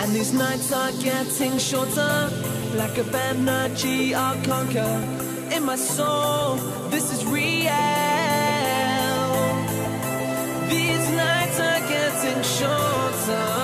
And these nights are getting shorter Lack of energy I'll conquer In my soul, this is real. These nights are getting shorter